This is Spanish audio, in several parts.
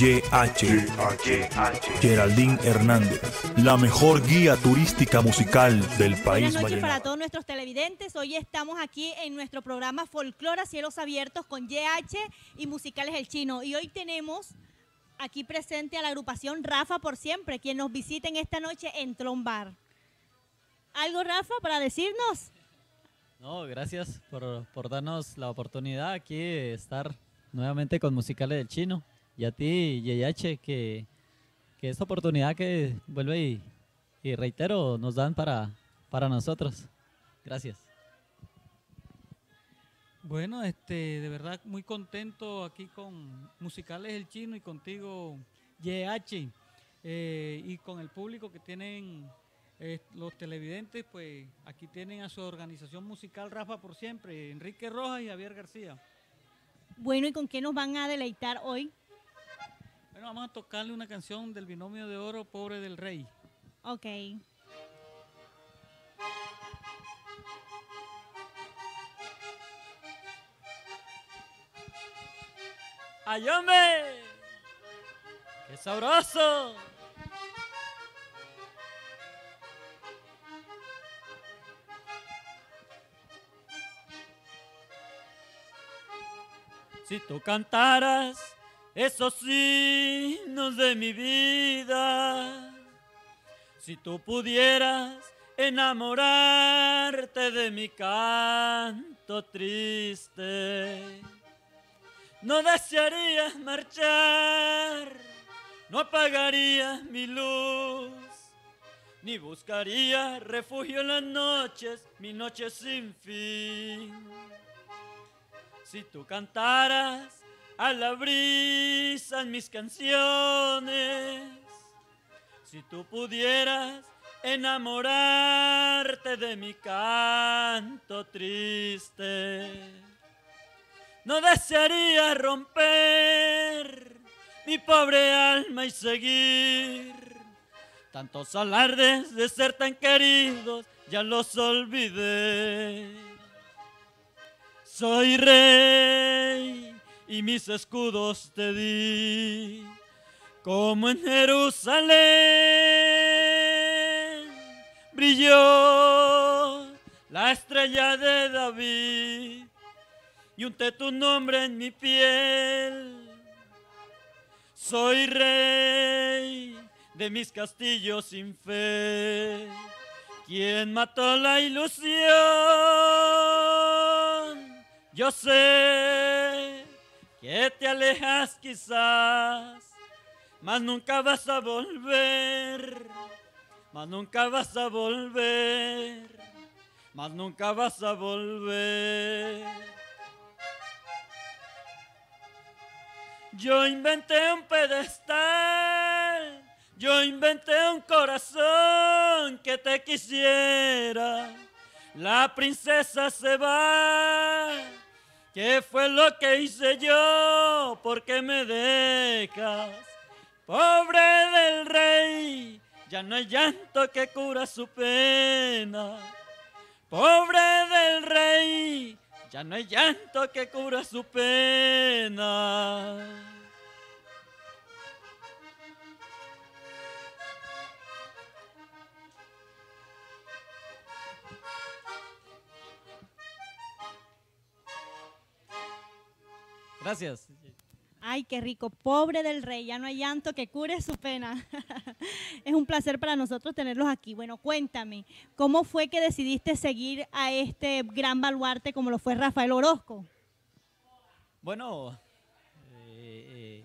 YH, Geraldine Hernández, la mejor guía turística musical del país Buenas noches para todos nuestros televidentes. Hoy estamos aquí en nuestro programa Folclora Cielos Abiertos con YH y Musicales El Chino. Y hoy tenemos aquí presente a la agrupación Rafa por Siempre, quien nos visiten esta noche en Trombar. ¿Algo, Rafa, para decirnos? No, gracias por, por darnos la oportunidad aquí de estar nuevamente con Musicales del Chino. Y a ti, Yeyache, que, que esta oportunidad que vuelve y, y reitero nos dan para, para nosotros. Gracias. Bueno, este, de verdad muy contento aquí con Musicales El Chino y contigo, YH, eh, y con el público que tienen eh, los televidentes, pues aquí tienen a su organización musical Rafa por siempre, Enrique Rojas y Javier García. Bueno, ¿y con qué nos van a deleitar hoy? Bueno, vamos a tocarle una canción del binomio de oro, Pobre del Rey. Ok. ¡Ay, hombre! ¡Qué sabroso! Si tú cantaras esos himnos de mi vida, si tú pudieras enamorarte de mi canto triste, no desearías marchar, no apagarías mi luz, ni buscarías refugio en las noches, mi noche sin fin. Si tú cantaras a la brisa en mis canciones, si tú pudieras enamorarte de mi canto triste, no desearía romper mi pobre alma y seguir. Tantos alardes de ser tan queridos, ya los olvidé. Soy rey y mis escudos te di, como en Jerusalén brilló la estrella de David y unté tu nombre en mi piel. Soy rey de mis castillos sin fe. ¿Quién mató la ilusión? Yo sé que te alejas quizás, mas nunca vas a volver, mas nunca vas a volver, mas nunca vas a volver. Yo inventé un pedestal, yo inventé un corazón que te quisiera. La princesa se va. ¿Qué fue lo que hice yo? ¿Por qué me dejas? Pobre del rey, ya no hay llanto que cura su pena. Pobre del rey, ya no hay llanto que cura su pena. Gracias. Ay, qué rico. Pobre del rey, ya no hay llanto que cure su pena. es un placer para nosotros tenerlos aquí. Bueno, cuéntame, ¿cómo fue que decidiste seguir a este gran baluarte como lo fue Rafael Orozco? Bueno, eh, eh,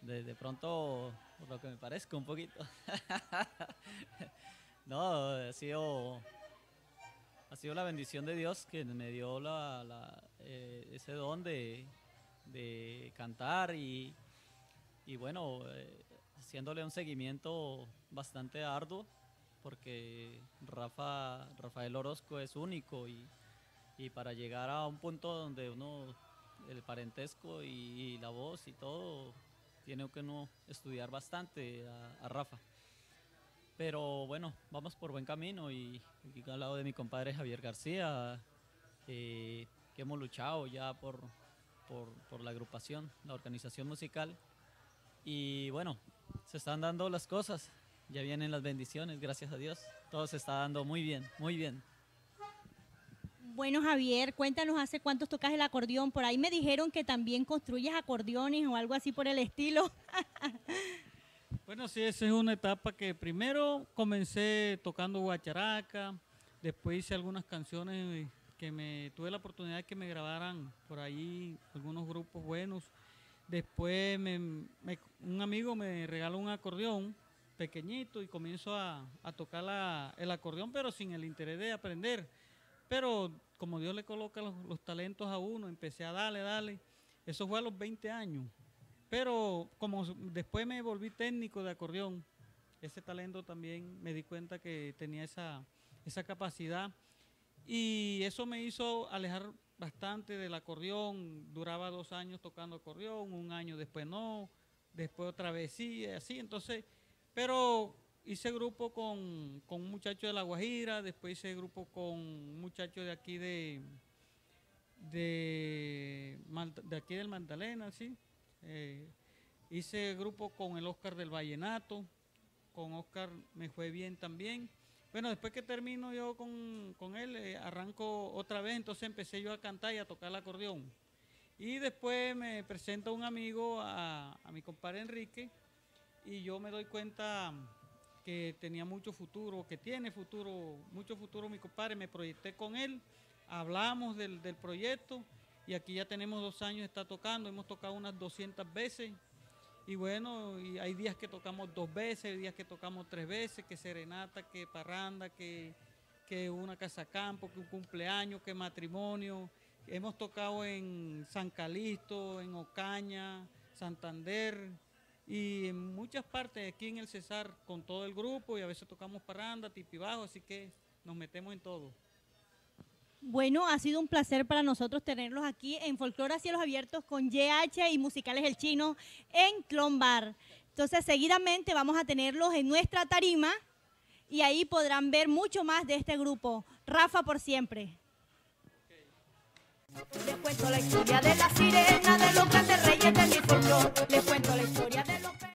de, de pronto, por lo que me parezca un poquito. no, ha sido, ha sido la bendición de Dios que me dio eh, ese don de, cantar y, bueno, eh, haciéndole un seguimiento bastante arduo porque Rafa, Rafael Orozco es único y, para llegar a un punto donde uno, el parentesco y, la voz y todo, tiene que uno estudiar bastante a Rafa. Pero bueno, vamos por buen camino y, y al lado de mi compadre Javier García, eh, que hemos luchado ya por, por, por la agrupación, la organización musical. Y bueno, se están dando las cosas, ya vienen las bendiciones, gracias a Dios. Todo se está dando muy bien, muy bien. Bueno, Javier, cuéntanos hace cuántos tocas el acordeón. Por ahí me dijeron que también construyes acordeones o algo así por el estilo. bueno, sí, esa es una etapa que primero comencé tocando guacharaca, después hice algunas canciones que me tuve la oportunidad de que me grabaran por ahí algunos grupos buenos. Después un amigo me regaló un acordeón pequeñito y comienzo a, tocar el acordeón, pero sin el interés de aprender. Pero como Dios le coloca los, talentos a uno, empecé a darle, darle. Eso fue a los 20 años. Pero como después me volví técnico de acordeón, ese talento también me di cuenta que tenía esa, esa capacidad. Y eso me hizo alejar bastante del acordeón. Duraba dos años tocando acordeón, un año después no, después otra vez sí, así. Entonces, pero hice grupo con, con un muchacho de La Guajira, después hice grupo con un muchacho de aquí de, de, de aquí del Magdalena, ¿sí? Eh, hice grupo con el Oscar del Vallenato, con Oscar me fue bien también. Bueno, después que termino yo con, él, eh, arranco otra vez, entonces empecé yo a cantar y a tocar el acordeón. Y después me presenta un amigo a, a mi compadre Enrique y yo me doy cuenta que tenía mucho futuro, que tiene futuro, mucho futuro mi compadre, me proyecté con él, hablamos del, proyecto y aquí ya tenemos dos años, está tocando, hemos tocado unas 200 veces y bueno, y hay días que tocamos dos veces, hay días que tocamos tres veces, que serenata, que parranda, que, que una casa campo, que un cumpleaños, que matrimonio. Hemos tocado en San Calixto, en Ocaña, Santander, y en muchas partes aquí en el Cesar con todo el grupo y a veces tocamos parranda, tipibajo, así que nos metemos en todo. Bueno, ha sido un placer para nosotros tenerlos aquí en Folclore a Cielos Abiertos con YH y Musicales El Chino en Clombar. Entonces, seguidamente vamos a tenerlos en nuestra tarima y ahí podrán ver mucho más de este grupo. Rafa por siempre. Les cuento la historia de la sirena, de los grandes reyes de mi folclore. Les cuento la historia de los